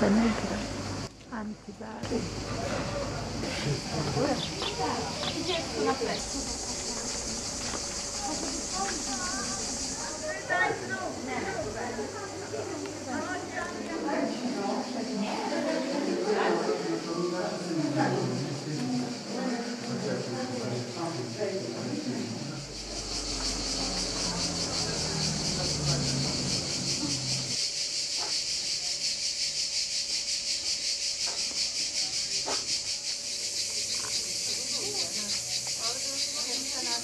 Ponta tá, Negra, né, a entidade.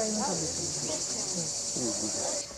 使います。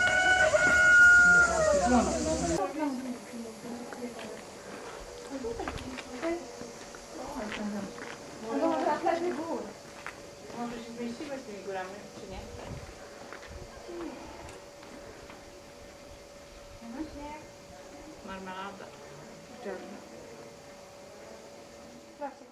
Ti weźmie górami, czy nie? No śnieg. Marmelada. Czerwona. Właśnie.